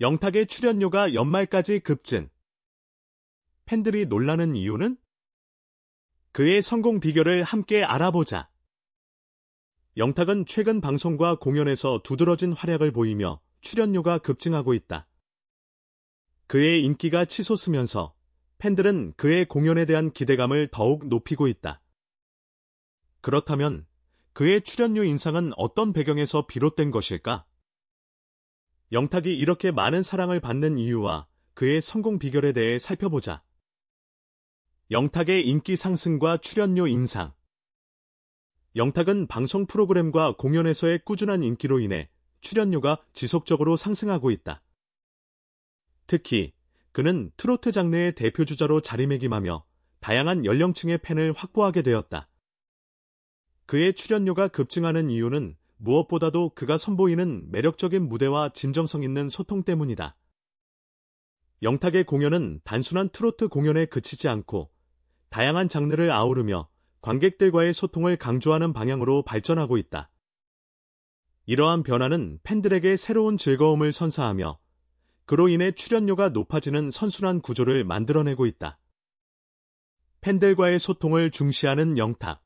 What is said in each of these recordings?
영탁의 출연료가 연말까지 급증. 팬들이 놀라는 이유는? 그의 성공 비결을 함께 알아보자. 영탁은 최근 방송과 공연에서 두드러진 활약을 보이며 출연료가 급증하고 있다. 그의 인기가 치솟으면서 팬들은 그의 공연에 대한 기대감을 더욱 높이고 있다. 그렇다면 그의 출연료 인상은 어떤 배경에서 비롯된 것일까? 영탁이 이렇게 많은 사랑을 받는 이유와 그의 성공 비결에 대해 살펴보자. 영탁의 인기 상승과 출연료 인상. 영탁은 방송 프로그램과 공연에서의 꾸준한 인기로 인해 출연료가 지속적으로 상승하고 있다. 특히 그는 트로트 장르의 대표 주자로 자리매김하며 다양한 연령층의 팬을 확보하게 되었다. 그의 출연료가 급증하는 이유는 무엇보다도 그가 선보이는 매력적인 무대와 진정성 있는 소통 때문이다. 영탁의 공연은 단순한 트로트 공연에 그치지 않고 다양한 장르를 아우르며 관객들과의 소통을 강조하는 방향으로 발전하고 있다. 이러한 변화는 팬들에게 새로운 즐거움을 선사하며 그로 인해 출연료가 높아지는 선순환 구조를 만들어내고 있다. 팬들과의 소통을 중시하는 영탁.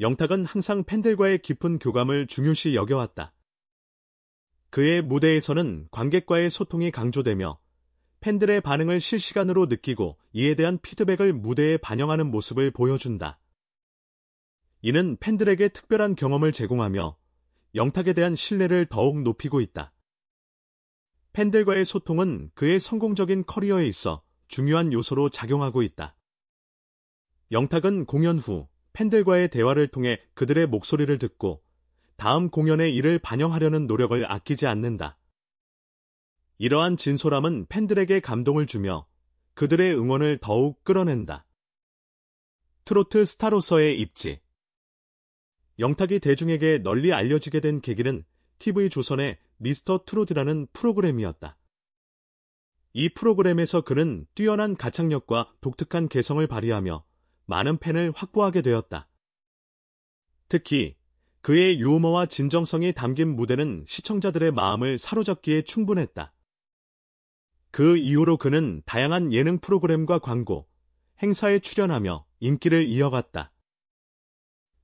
영탁은 항상 팬들과의 깊은 교감을 중요시 여겨왔다. 그의 무대에서는 관객과의 소통이 강조되며 팬들의 반응을 실시간으로 느끼고 이에 대한 피드백을 무대에 반영하는 모습을 보여준다. 이는 팬들에게 특별한 경험을 제공하며 영탁에 대한 신뢰를 더욱 높이고 있다. 팬들과의 소통은 그의 성공적인 커리어에 있어 중요한 요소로 작용하고 있다. 영탁은 공연 후 팬들과의 대화를 통해 그들의 목소리를 듣고 다음 공연의 일을 반영하려는 노력을 아끼지 않는다. 이러한 진솔함은 팬들에게 감동을 주며 그들의 응원을 더욱 끌어낸다. 트로트 스타로서의 입지 영탁이 대중에게 널리 알려지게 된 계기는 TV조선의 미스터 트롯이라는 프로그램이었다. 이 프로그램에서 그는 뛰어난 가창력과 독특한 개성을 발휘하며 많은 팬을 확보하게 되었다. 특히 그의 유머와 진정성이 담긴 무대는 시청자들의 마음을 사로잡기에 충분했다. 그 이후로 그는 다양한 예능 프로그램과 광고, 행사에 출연하며 인기를 이어갔다.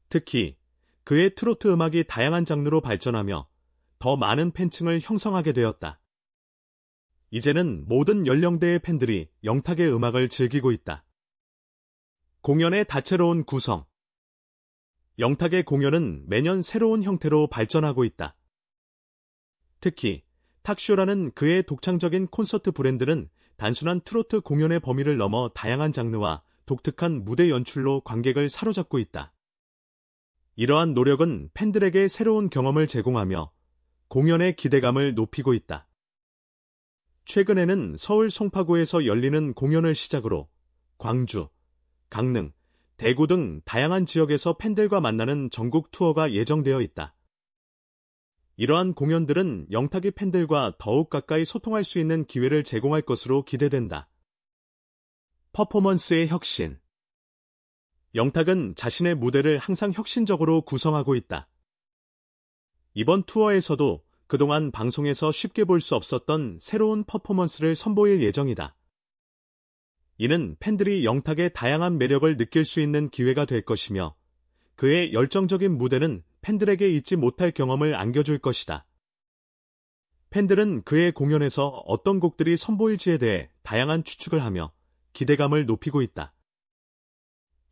특히 그의 트로트 음악이 다양한 장르로 발전하며 더 많은 팬층을 형성하게 되었다. 이제는 모든 연령대의 팬들이 영탁의 음악을 즐기고 있다. 공연의 다채로운 구성 영탁의 공연은 매년 새로운 형태로 발전하고 있다. 특히 탁쇼라는 그의 독창적인 콘서트 브랜드는 단순한 트로트 공연의 범위를 넘어 다양한 장르와 독특한 무대 연출로 관객을 사로잡고 있다. 이러한 노력은 팬들에게 새로운 경험을 제공하며 공연의 기대감을 높이고 있다. 최근에는 서울 송파구에서 열리는 공연을 시작으로 광주, 강릉, 대구 등 다양한 지역에서 팬들과 만나는 전국 투어가 예정되어 있다. 이러한 공연들은 영탁이 팬들과 더욱 가까이 소통할 수 있는 기회를 제공할 것으로 기대된다. 퍼포먼스의 혁신 영탁은 자신의 무대를 항상 혁신적으로 구성하고 있다. 이번 투어에서도 그동안 방송에서 쉽게 볼 수 없었던 새로운 퍼포먼스를 선보일 예정이다. 이는 팬들이 영탁의 다양한 매력을 느낄 수 있는 기회가 될 것이며 그의 열정적인 무대는 팬들에게 잊지 못할 경험을 안겨줄 것이다. 팬들은 그의 공연에서 어떤 곡들이 선보일지에 대해 다양한 추측을 하며 기대감을 높이고 있다.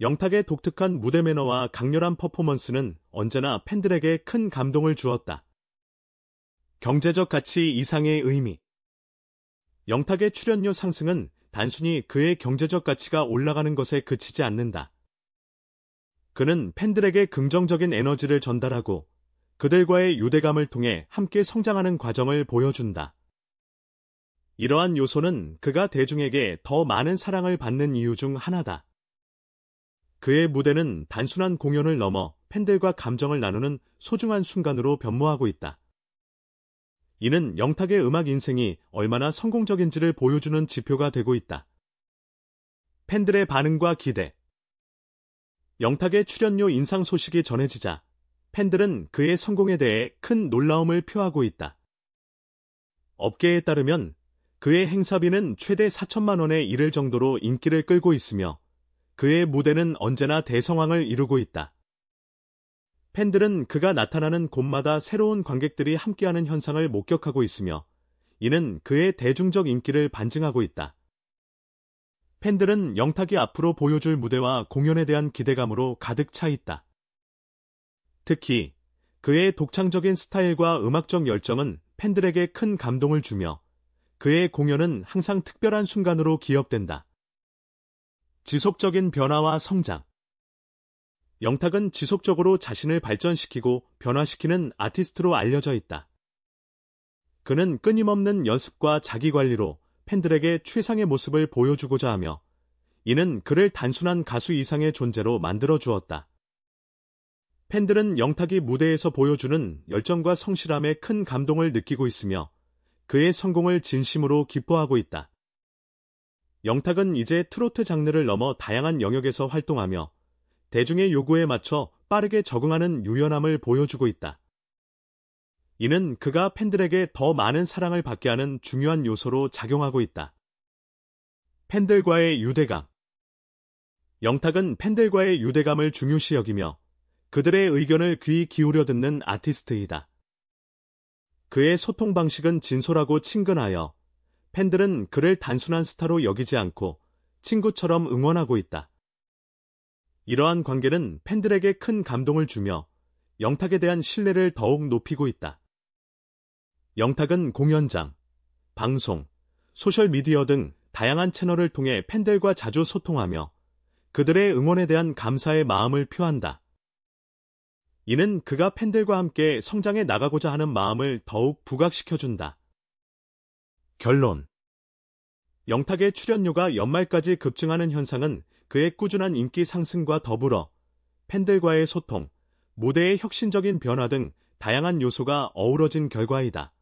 영탁의 독특한 무대 매너와 강렬한 퍼포먼스는 언제나 팬들에게 큰 감동을 주었다. 경제적 가치 이상의 의미 영탁의 출연료 상승은 단순히 그의 경제적 가치가 올라가는 것에 그치지 않는다. 그는 팬들에게 긍정적인 에너지를 전달하고 그들과의 유대감을 통해 함께 성장하는 과정을 보여준다. 이러한 요소는 그가 대중에게 더 많은 사랑을 받는 이유 중 하나다. 그의 무대는 단순한 공연을 넘어 팬들과 감정을 나누는 소중한 순간으로 변모하고 있다. 이는 영탁의 음악 인생이 얼마나 성공적인지를 보여주는 지표가 되고 있다. 팬들의 반응과 기대 영탁의 출연료 인상 소식이 전해지자 팬들은 그의 성공에 대해 큰 놀라움을 표하고 있다. 업계에 따르면 그의 행사비는 최대 4천만 원에 이를 정도로 인기를 끌고 있으며 그의 무대는 언제나 대성황을 이루고 있다. 팬들은 그가 나타나는 곳마다 새로운 관객들이 함께하는 현상을 목격하고 있으며 이는 그의 대중적 인기를 반증하고 있다. 팬들은 영탁이 앞으로 보여줄 무대와 공연에 대한 기대감으로 가득 차 있다. 특히 그의 독창적인 스타일과 음악적 열정은 팬들에게 큰 감동을 주며 그의 공연은 항상 특별한 순간으로 기억된다. 지속적인 변화와 성장 영탁은 지속적으로 자신을 발전시키고 변화시키는 아티스트로 알려져 있다. 그는 끊임없는 연습과 자기관리로 팬들에게 최상의 모습을 보여주고자 하며 이는 그를 단순한 가수 이상의 존재로 만들어 주었다. 팬들은 영탁이 무대에서 보여주는 열정과 성실함에 큰 감동을 느끼고 있으며 그의 성공을 진심으로 기뻐하고 있다. 영탁은 이제 트로트 장르를 넘어 다양한 영역에서 활동하며 대중의 요구에 맞춰 빠르게 적응하는 유연함을 보여주고 있다. 이는 그가 팬들에게 더 많은 사랑을 받게 하는 중요한 요소로 작용하고 있다. 팬들과의 유대감 영탁은 팬들과의 유대감을 중요시 여기며 그들의 의견을 귀 기울여 듣는 아티스트이다. 그의 소통 방식은 진솔하고 친근하여 팬들은 그를 단순한 스타로 여기지 않고 친구처럼 응원하고 있다. 이러한 관계는 팬들에게 큰 감동을 주며 영탁에 대한 신뢰를 더욱 높이고 있다. 영탁은 공연장, 방송, 소셜미디어 등 다양한 채널을 통해 팬들과 자주 소통하며 그들의 응원에 대한 감사의 마음을 표한다. 이는 그가 팬들과 함께 성장해 나가고자 하는 마음을 더욱 부각시켜준다. 결론 영탁의 출연료가 연말까지 급증하는 현상은 그의 꾸준한 인기 상승과 더불어 팬들과의 소통, 무대의 혁신적인 변화 등 다양한 요소가 어우러진 결과이다.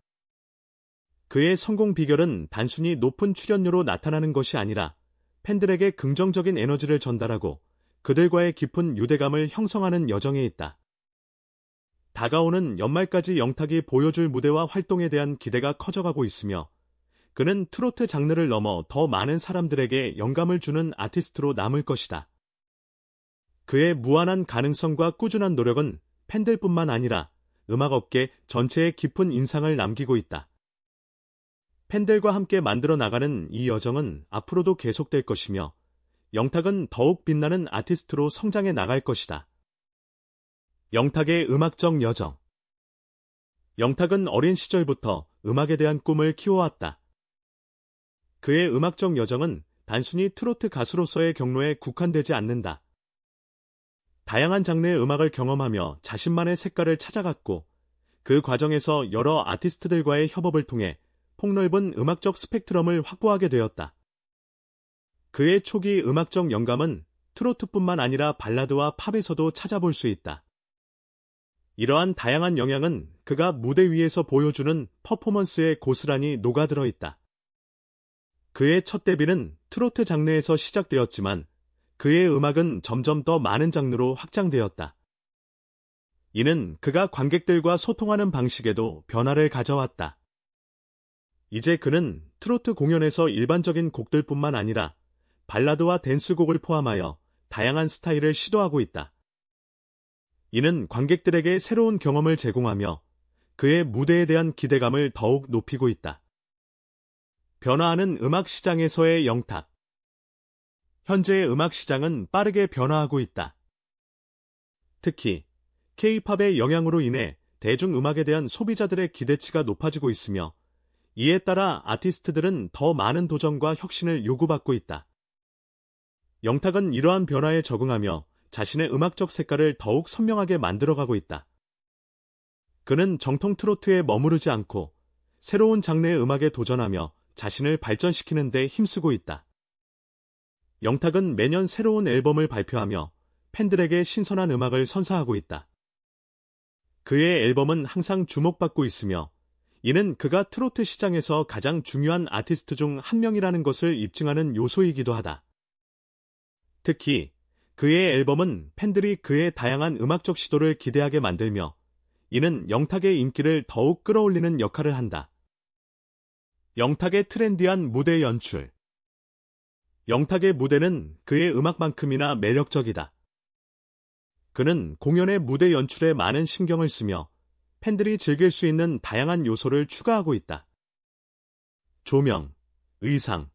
그의 성공 비결은 단순히 높은 출연료로 나타나는 것이 아니라 팬들에게 긍정적인 에너지를 전달하고 그들과의 깊은 유대감을 형성하는 여정에 있다. 다가오는 연말까지 영탁이 보여줄 무대와 활동에 대한 기대가 커져가고 있으며 그는 트로트 장르를 넘어 더 많은 사람들에게 영감을 주는 아티스트로 남을 것이다. 그의 무한한 가능성과 꾸준한 노력은 팬들뿐만 아니라 음악업계 전체에 깊은 인상을 남기고 있다. 팬들과 함께 만들어 나가는 이 여정은 앞으로도 계속될 것이며 영탁은 더욱 빛나는 아티스트로 성장해 나갈 것이다. 영탁의 음악적 여정 영탁은 어린 시절부터 음악에 대한 꿈을 키워왔다. 그의 음악적 여정은 단순히 트로트 가수로서의 경로에 국한되지 않는다. 다양한 장르의 음악을 경험하며 자신만의 색깔을 찾아갔고 그 과정에서 여러 아티스트들과의 협업을 통해 폭넓은 음악적 스펙트럼을 확보하게 되었다. 그의 초기 음악적 영감은 트로트뿐만 아니라 발라드와 팝에서도 찾아볼 수 있다. 이러한 다양한 영향은 그가 무대 위에서 보여주는 퍼포먼스에 고스란히 녹아들어 있다. 그의 첫 데뷔는 트로트 장르에서 시작되었지만 그의 음악은 점점 더 많은 장르로 확장되었다. 이는 그가 관객들과 소통하는 방식에도 변화를 가져왔다. 이제 그는 트로트 공연에서 일반적인 곡들뿐만 아니라 발라드와 댄스곡을 포함하여 다양한 스타일을 시도하고 있다. 이는 관객들에게 새로운 경험을 제공하며 그의 무대에 대한 기대감을 더욱 높이고 있다. 변화하는 음악 시장에서의 영탁. 현재의 음악 시장은 빠르게 변화하고 있다. 특히 K-팝의 영향으로 인해 대중 음악에 대한 소비자들의 기대치가 높아지고 있으며 이에 따라 아티스트들은 더 많은 도전과 혁신을 요구받고 있다. 영탁은 이러한 변화에 적응하며 자신의 음악적 색깔을 더욱 선명하게 만들어가고 있다. 그는 정통 트로트에 머무르지 않고 새로운 장르의 음악에 도전하며 자신을 발전시키는 데 힘쓰고 있다. 영탁은 매년 새로운 앨범을 발표하며 팬들에게 신선한 음악을 선사하고 있다. 그의 앨범은 항상 주목받고 있으며 이는 그가 트로트 시장에서 가장 중요한 아티스트 중 한 명이라는 것을 입증하는 요소이기도 하다. 특히 그의 앨범은 팬들이 그의 다양한 음악적 시도를 기대하게 만들며 이는 영탁의 인기를 더욱 끌어올리는 역할을 한다. 영탁의 트렌디한 무대 연출. 영탁의 무대는 그의 음악만큼이나 매력적이다. 그는 공연의 무대 연출에 많은 신경을 쓰며 팬들이 즐길 수 있는 다양한 요소를 추가하고 있다. 조명, 의상,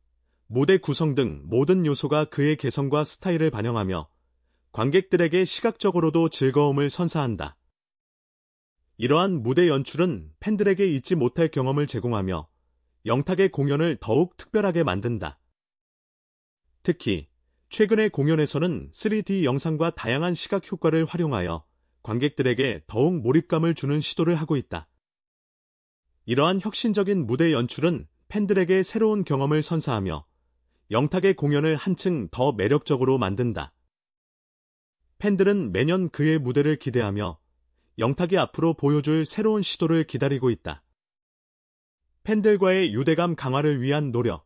무대 구성 등 모든 요소가 그의 개성과 스타일을 반영하며 관객들에게 시각적으로도 즐거움을 선사한다. 이러한 무대 연출은 팬들에게 잊지 못할 경험을 제공하며 영탁의 공연을 더욱 특별하게 만든다. 특히 최근의 공연에서는 3D 영상과 다양한 시각 효과를 활용하여 관객들에게 더욱 몰입감을 주는 시도를 하고 있다. 이러한 혁신적인 무대 연출은 팬들에게 새로운 경험을 선사하며 영탁의 공연을 한층 더 매력적으로 만든다. 팬들은 매년 그의 무대를 기대하며 영탁이 앞으로 보여줄 새로운 시도를 기다리고 있다. 팬들과의 유대감 강화를 위한 노력.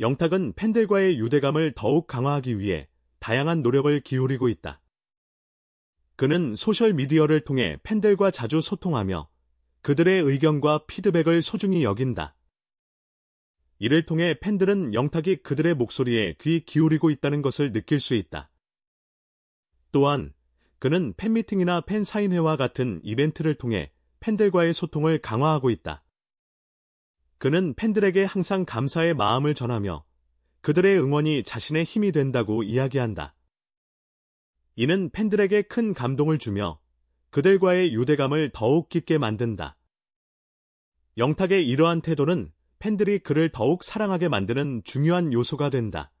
영탁은 팬들과의 유대감을 더욱 강화하기 위해 다양한 노력을 기울이고 있다. 그는 소셜미디어를 통해 팬들과 자주 소통하며 그들의 의견과 피드백을 소중히 여긴다. 이를 통해 팬들은 영탁이 그들의 목소리에 귀 기울이고 있다는 것을 느낄 수 있다. 또한 그는 팬미팅이나 팬사인회와 같은 이벤트를 통해 팬들과의 소통을 강화하고 있다. 그는 팬들에게 항상 감사의 마음을 전하며 그들의 응원이 자신의 힘이 된다고 이야기한다. 이는 팬들에게 큰 감동을 주며 그들과의 유대감을 더욱 깊게 만든다. 영탁의 이러한 태도는 팬들이 그를 더욱 사랑하게 만드는 중요한 요소가 된다.